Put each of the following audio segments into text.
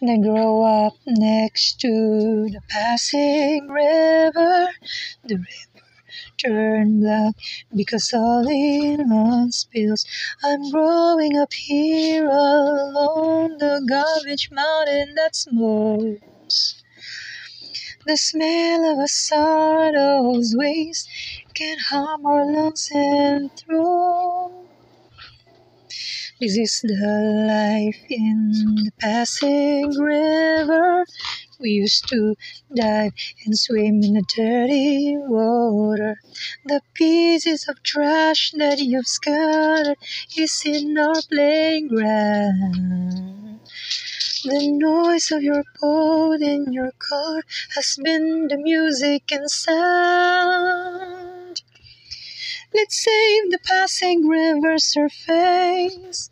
I grow up next to the Pasig river. The river turned black because all in it spills. I'm growing up here alone, the garbage mountain that smokes. The smell of a sorrow's waste can harm our lungs and throat. This is the life in the Pasig river. We used to dive and swim in the dirty water. The pieces of trash that you've scattered is in our playground. The noise of your boat and your car has been the music and sound. Let's save the Pasig river surface.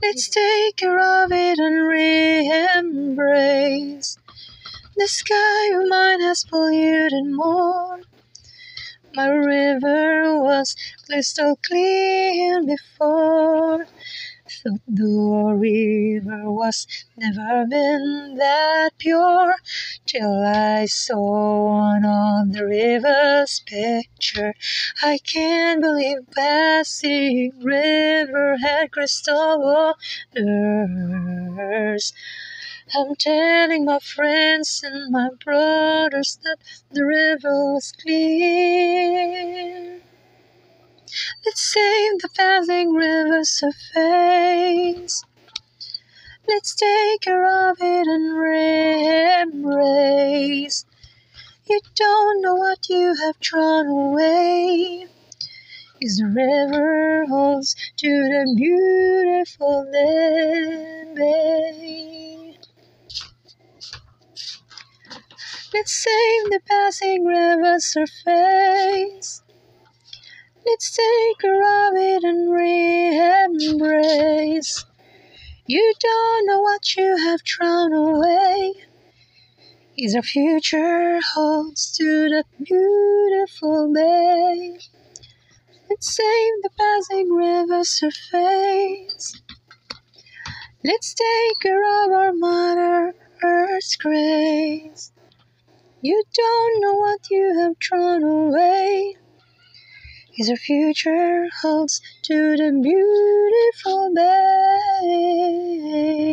Let's take care of it and re-embrace. The sky of mine has polluted more. My river was crystal clear before. The river was never been that pure till I saw one of the river's picture. I can't believe Pasig River had crystal waters. I'm telling my friends and my brothers that the river was clear. Let's save the Pasig river surface. Let's take care of it and re-embrace. You don't know what you have thrown away. Is the river holds to the beautiful land bay. Let's save the Pasig river surface. Let's take of it and re-embrace. You don't know what you have thrown away. Is our future holds to that beautiful bay. Let's save the Pasig river surface. Let's take care of our Mother Earth's grace. You don't know what you have thrown away is our future holds to the beautiful bay.